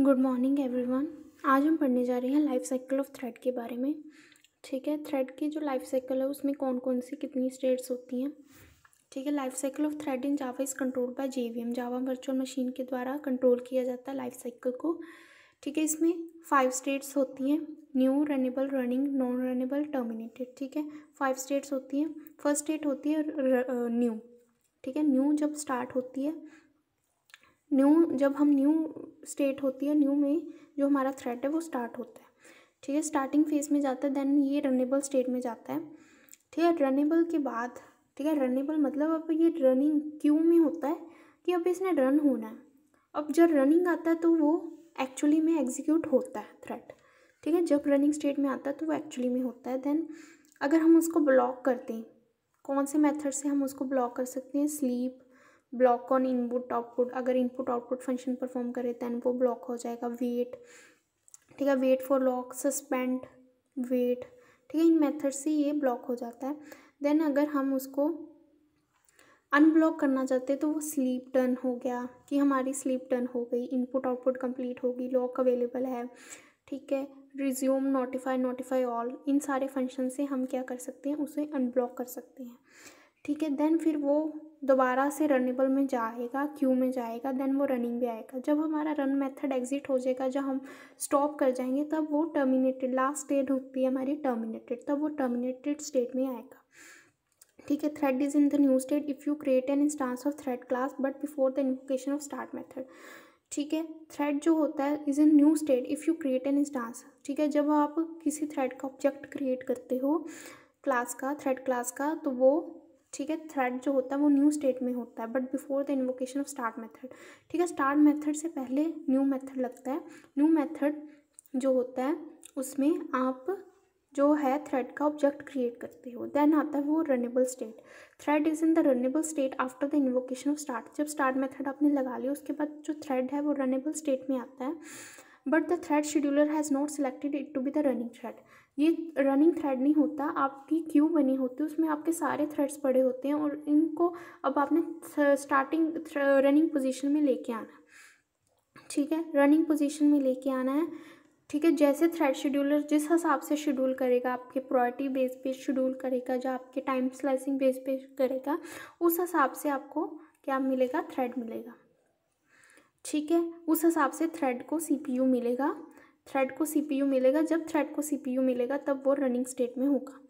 Good morning everyone. आज हम पढ़ने जा रहे हैं लाइफ साइकिल ऑफ़ थ्रेड के बारे में। ठीक है, थ्रेड की जो लाइफ साइकिल है उसमें कौन कौन सी कितनी स्टेट्स होती हैं? ठीक है, life cycle of thread in Java is control by JVM. Java virtual machine के द्वारा कंट्रोल किया जाता है लाइफ साइकिल को। ठीक है, इसमें फाइव स्टेट्स होती हैं, new, runnable, running, non runnable, terminated. ठीक है, फाइव स्टेट्स होती हैं। फ़र्स्ट स्टेट होती है न्यू। ठीक है, न्यू जब स्टार्ट होती है न्यू, जब हम न्यू स्टेट होती है, न्यू में जो हमारा थ्रेड है, वो स्टार्ट होता है। ठीक है स्टार्टिंग फ़ेज़ में जाता है देन ये रनेबल स्टेट में जाता है। ठीक है रनेबल के बाद, ठीक है रनेबल मतलब अब ये रनिंग क्यों में होता है कि अब इसने रन होना है। अब जब रनिंग आता है तो वो एक्चुअली में एग्जीक्यूट होता है थ्रेड ठीक है, जब रनिंग स्टेट में आता है तो वो एक्चुअली में होता है। देन अगर हम उसको ब्लॉक करते हैं, कौन से मेथड से हम उसको ब्लॉक कर सकते हैं? Sleep block on input output, अगर इनपुट आउटपुट फ़ंक्शन परफॉर्म करे दैन वो ब्लॉक हो जाएगा। वेट, ठीक है? Wait for lock suspend, wait, ठीक है? इन मेथड से ये ब्लॉक हो जाता है। देन अगर हम उसको अनब्लॉक करना चाहते हैं तो वो स्लीप टर्न हो गया कि हमारी स्लीप टर्न हो गई। इनपुट आउटपुट कंप्लीट होगी लॉक अवेलेबल है, ठीक है? रिज्यूम, नोटिफाई नोटिफाई ऑल, इन सारे फ़ंक्शन से हम क्या कर सकते हैं? उसे अनब्लॉक कर सकते हैं। ठीक है देन फिर वो दोबारा से रनेबल में जाएगा क्यू में जाएगा देन वो रनिंग भी आएगा। जब हमारा रन मेथड एग्जिट हो जाएगा, जब हम स्टॉप कर जाएँगे, तब वो टर्मिनेटेड लास्ट स्टेट होती है हमारी टर्मिनेटेड तब वो टर्मिनेटेड स्टेट में आएगा। ठीक है thread is in the new state if you create an instance of thread class but before the invocation of start method ठीक है थ्रेड जो होता है is in new state if you create an instance ठीक है, जब आप किसी थ्रेड का ऑब्जेक्ट क्रिएट करते हो क्लास का थ्रेड क्लास का तो वो ठीक है थ्रेड जो होता है वो न्यू स्टेट में होता है but before the invocation of start method ठीक है? स्टार्ट मेथड से पहले न्यू मेथड लगता है। न्यू मेथड जो होता है, उसमें आप जो है थ्रेड का ऑब्जेक्ट क्रिएट करते हो। देन आता है वो runnable state thread is in the runnable state after the invocation of start जब स्टार्ट मेथड आपने लगा लिया, उसके बाद जो थ्रेड है वो रनेबल स्टेट में आता है। But the thread scheduler has not selected it to be the running thread ये रनिंग थ्रेड नहीं होता, आपकी क्यू बनी होती है, उसमें आपके सारे थ्रेड्स पड़े होते हैं और इनको अब आपने स्टार्टिंग रनिंग पोजीशन में लेके आना। ठीक है? रनिंग पोजीशन में लेके आना है। ठीक है? जैसे थ्रेड शेड्यूलर जिस हिसाब से शेड्यूल करेगा, आपके प्रायोरिटी बेस पे शेड्यूल करेगा जो आपके टाइम स्लाइसिंग बेस पे करेगा, उस हिसाब से आपको क्या मिलेगा? थ्रेड मिलेगा। ठीक है? उस हिसाब से थ्रेड को सीपीयू मिलेगा। थ्रेड को सीपीयू मिलेगा। जब थ्रेड को सीपीयू मिलेगा, तब वो रनिंग स्टेट में होगा।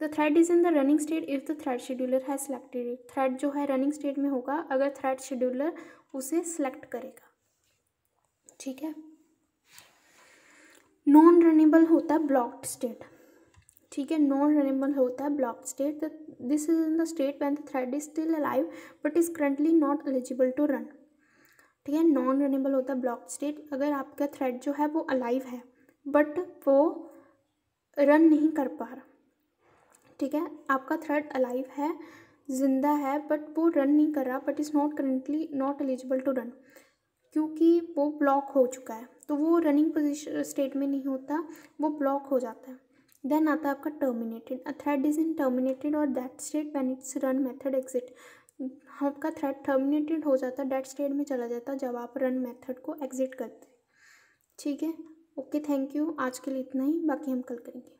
The thread is in the running state if the thread scheduler है सिलेक्टेड थ्रेड जो है रनिंग स्टेट में होगा, अगर थ्रेड शेड्यूलर उसे सिलेक्ट करेगा। ठीक है? नॉन रनेबल होता है ब्लॉक्ड स्टेट ठीक है? नॉन रनेबल होता है block state this is in the state when the thread is still alive but is currently not eligible to run ठीक है नॉन रनेबल होता है ब्लॉक स्टेट अगर आपका थ्रेड जो है वो अलाइव है बट वो रन नहीं कर पा रहा, ठीक है? आपका थ्रेड अलाइव है, ज़िंदा है बट वो रन नहीं कर रहा but is not currently not eligible to run क्योंकि वो ब्लॉक हो चुका है तो वो रनिंग पोजिशन स्टेट में नहीं होता, वो ब्लॉक हो जाता है। देन आता है आपका terminated a thread is in terminated और that state when it's run method exit आपका थ्रेड टर्मिनेटेड हो जाता है डेड स्टेट में चला जाता है जब आप रन मेथड को एग्जिट करते। ठीक है? ओके थैंक यू आज के लिए इतना ही, बाकी हम कल करेंगे।